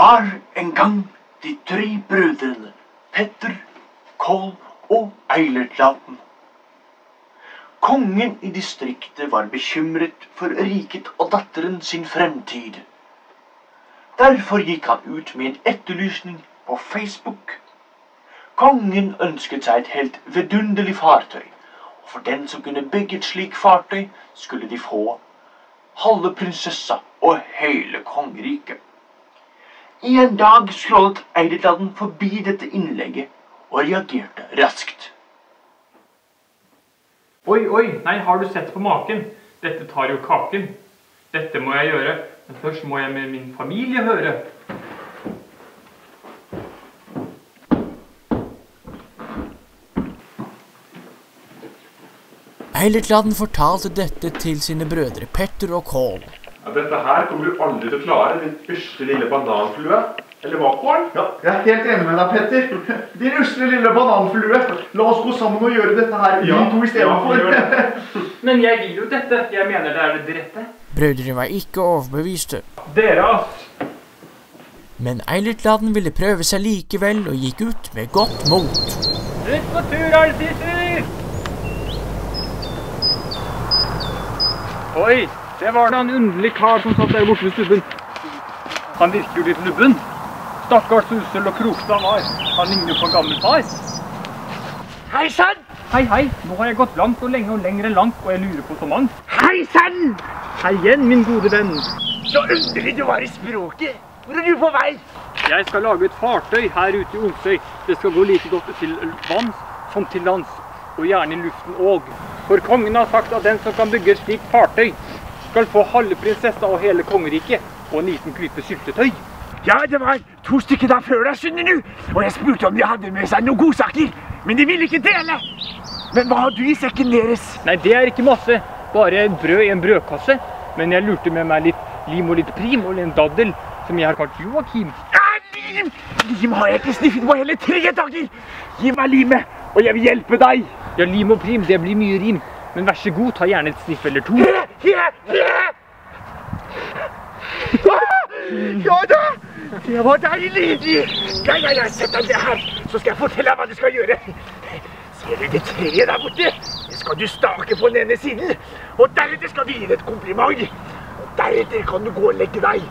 var en gang de tre brødrene Petter, Kål og Eilertlaten. Kongen i distriktet var bekymret for riket og datteren sin fremtid. Derfor gikk han ut med en etterlysning på Facebook. Kongen ønsket seg et helt vidunderlig fartøy, og for den som kunne bygge et slikt fartøy, skulle de få halve prinsessa og hele kongeriket. En dag scrollet Eidertladen forbi dette innlegget og reagerte raskt. Oi, oi, nei, har du sett på maken? Dette tar jo kaken. Dette må jeg gjøre, men først må jeg med min familie høre. Eilertladen fortalte dette til sine brødre Petter og Kål. Ja, dette her kommer du aldri til å klare, din usle lille bananflue. Eller hva, Kål? Ja, jeg er helt enig med deg, Petter. Din usle lille bananflue. La oss gå sammen og gjøre dette her, vi Ja, to istedenfor. ja, Men jeg vil jo dette. Jeg mener det er det rette. Brødrene var ikke overbeviste, Dere, ass. men Eilertladen ville prøve seg likevel og gikk ut med godt mot. Ut på tur, Alsiser! Oi, det var da en underlig kar som satt der borte ved stubben. Han virker jo litt lubben. Stakkars susel og krokete han var. Han ligner på en gammel far. Hei sann! Hei, hei, nå har jeg gått langt og lenge og lenger enn langt, og jeg lurer på så mangt. Hei sann! Hei igjen, min gode venn. Så underlig du var i språket. Hvor er du på vei? Jeg skal lage et fartøy her ute i Onsøy. Det skal gå like godt til vanns som til lands, og gjerne i luften òg. For kongen har sagt at den som kan bygge et slikt fartøy, skal få halve prinsessa og hele kongeriket, og en liten klype syltetøy. Ja, det var to stykker der før deg, skjønner du. Og jeg spurte om de hadde med seg noen godsaker, men de ville ikke dele. Men hva har du i sekken deres? Nei, det er ikke masse. Bare et brød i en brødkasse. Men jeg lurte med meg litt lim og litt prim og en daddel, som jeg har kalt Joakim. Ja, lim! Lim har jeg ikke sniffet på hele tre dager. Gi meg limet, og jeg vil hjelpe deg. Ja, lim og prim, det blir mye rim. Men vær så god, ta gjerne et sniff eller to. Ja, ja, ja. Ja da! Det var deilig! Ja, ja, ja, sett deg ned her, så skal jeg fortelle deg hva du skal gjøre. Ser du det treet der borte? Det skal du stake på den ene siden. Og deretter skal du gi det et kompliment. Og deretter kan du gå og legge deg.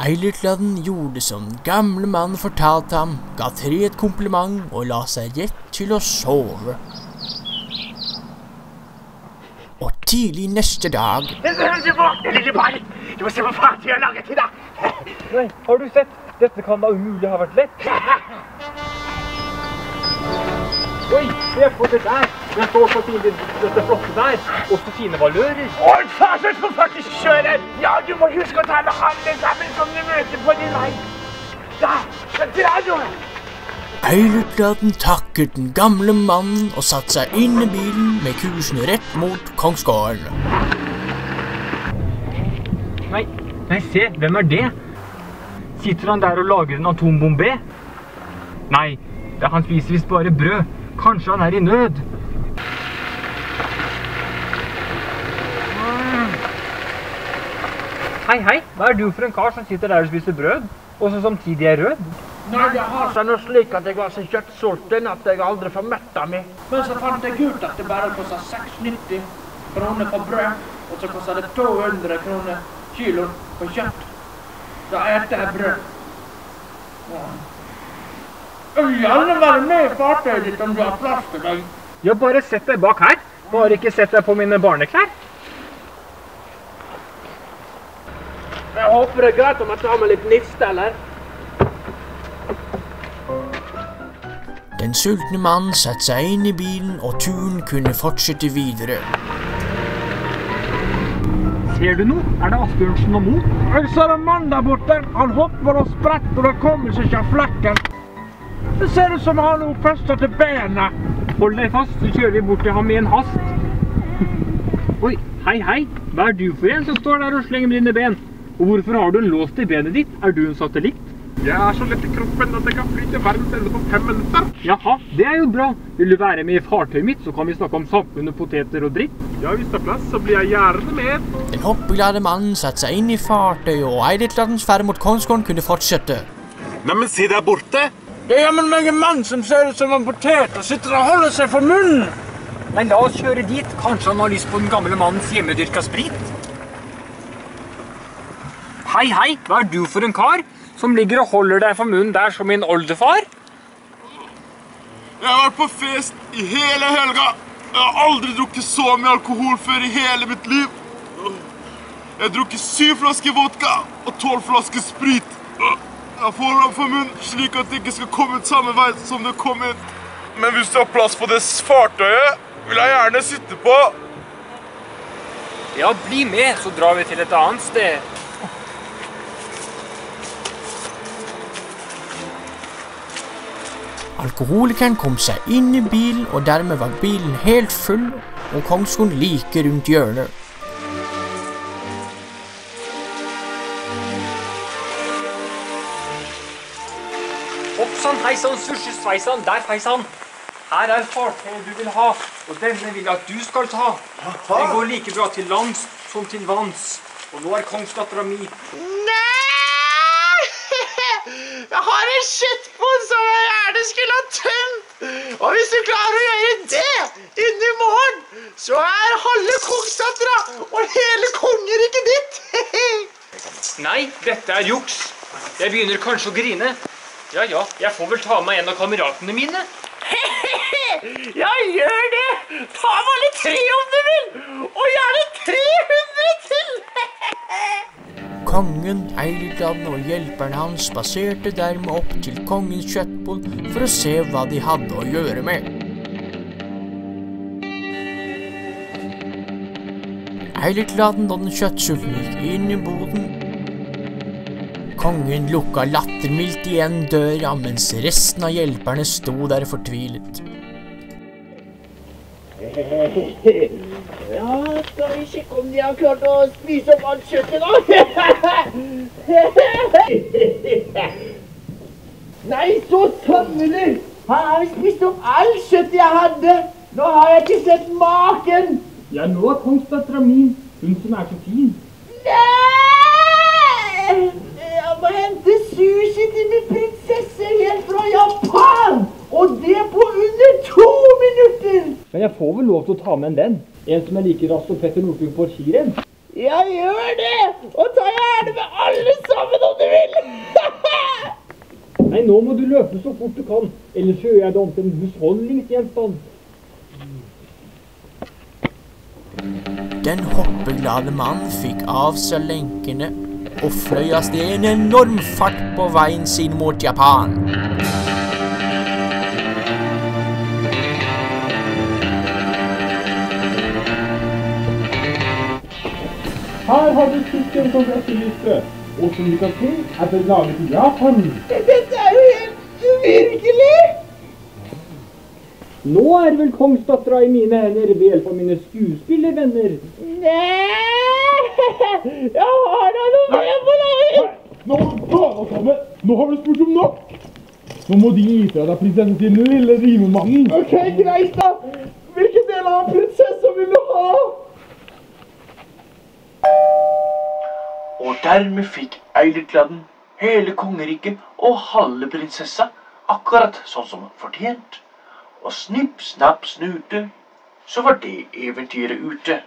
Eilertladen gjorde som den gamle mannen fortalte ham, ga treet et kompliment og la seg rett til å sove. Og tidlig neste dag lille barn. Du må se hva far har laget til deg. Nei, har du sett? Dette kan da umulig ha vært lett. Oi, se på det der. Det står så fint i dette flotte der. Og så fine valører. Å, en far som skal faktisk kjøre. Ja, du må huske å ta med alle sammen som du møter på din vei. Ja, så dra nå. Eilertladen takket den gamle mannen og satte seg inn i bilen med kursen rett mot kongsgården. Nei, nei, se, hvem er det? Sitter han der og lager en atombombe? Nei, han spiser visst bare brød. Kanskje han er i nød. Hei, hei. Hva er du for en kar som sitter der og spiser brød, og som samtidig er rød? Nei, det har seg noe slik at jeg var så kjøttsulten at jeg aldri får metta meg. Men så fant jeg ut at det bare kosta 6,90 kroner på brød, og så kosta det 200 kroner kilo på kjøtt. Da eter jeg brød. Ja. Jeg vil gjerne være med i fartøyet ditt om du har plass til meg. Ja, bare sett deg bak her. Bare ikke sett deg på mine barneklær. Jeg håper det er greit om jeg tar med litt niste, eller? Den sultne mannen satte seg inn i bilen, og turen kunne fortsette videre. Ser du noe? Er det Asbjørnsen og Mo? Jeg ser en mann der borte. Han hopper og spretter, og det kommer seg ikke av flekken. Det ser ut som han har noe festa til benet. Hold deg fast, så kjører vi bort til ham i en hast. Oi, hei, hei. Hva er du for en som står der og slenger med dine ben? Og hvorfor har du en lås til benet ditt? Er du en satellitt? Jeg er så lett i kroppen at jeg kan fly til verdens ende på fem minutter. Jaha, det er jo bra. Vil du være med i fartøyet mitt, så kan vi snakke om samfunnet, poteter og dritt. Ja, hvis det er plass, så blir jeg gjerne med. Den hoppeglade mannen satte seg inn i fartøyet, og Eidetladens ferd mot Kongsgården kunne fortsette. Neimen, se der borte. Det er jammen meg en mann som ser ut som en potet og sitter og holder seg for munnen. Men la oss kjøre dit. Kanskje han har lyst på den gamle mannens hjemmedyrka sprit? Hei, hei. Hva er du for en kar som ligger og holder deg for munnen der som min oldefar? Jeg har vært på fest i hele helga. Jeg har aldri drukket så mye alkohol før i hele mitt liv. Jeg har drukket syv flasker vodka og tolv flasker sprit. Jeg får dem for munnen slik at det ikke skal komme ut samme vei som det kom inn. Men hvis du har plass på det fartøyet, vil jeg gjerne sitte på. Ja, bli med, så drar vi til et annet sted. Alkoholikeren kom seg inn i bilen, og dermed var bilen helt full, og Kongsgården like rundt hjørnet. Hoppsann, heisann, susje, sveisann, der feisann. Her er fartøyet du vil ha, og denne vil jeg at du skal ta. Den går like bra til lands som til vanns. Og nå er kongsdattera mi Nei! Jeg har en kjøttbånd som jeg gjerne skulle ha tømt. Og hvis du klarer å gjøre det innen i morgen, så er halve Kongsdattera og hele kongeriket ditt. Nei, dette er juks. Jeg begynner kanskje å grine. Ja ja, jeg får vel ta med en av kameratene mine. Ja, gjør det. Ta med alle tre om du vil. Og gjerne 300 til. Kongen, Eidetladen og hjelperne hans spaserte dermed opp til kongens kjøttbod for å se hva de hadde å gjøre med. Eidetladen og den kjøttsultne gikk inn i boden. Kongen lukka lattermildt igjen døra, mens resten av hjelperne sto der fortvilet. Ja, skal vi sjekke om de har klart å spise opp alt kjøttet nå? Nei, så sannelig! Her har vi spist opp alt kjøttet jeg hadde. Nå har jeg ikke sett maken. Ja, nå er kongsdattera mi hun som er så fin. Nei! Jeg må hente sushi til min prinsesse helt fra Japan! Og det på under to minutter! Men jeg får vel lov til å ta med en venn. En som er like rask som Petter Northug på skirenn. Jeg gjør det! Og ta gjerne med alle sammen om du vil! Nei, nå må du løpe så fort du kan, ellers gjør jeg det om til en husholdningsgjenstand. Den hoppeglade mannen fikk av seg lenkene og fløy av sted i en enorm fart på veien sin mot Japan. Her har du kukken som etterlyste. Og som du kan se, er den laget i Japan. Dette er jo helt uvirkelig! Nå er vel kongsdattera i mine hender ved hjelp av mine skuespillervenner. Nei! Jeg har da noe mer på lager! Nå må du ta deg sammen. Nå har du spurt om nok. Nå må de gi fra deg prinsessen sin lille rimemannen. Ok, greit da. Hvilken del av prinsessa vil du ha? Og dermed fikk Eilert-Gladden hele kongeriket og halve prinsessa akkurat sånn som fortjent. Og snipp, snapp, snute, så var det eventyret ute.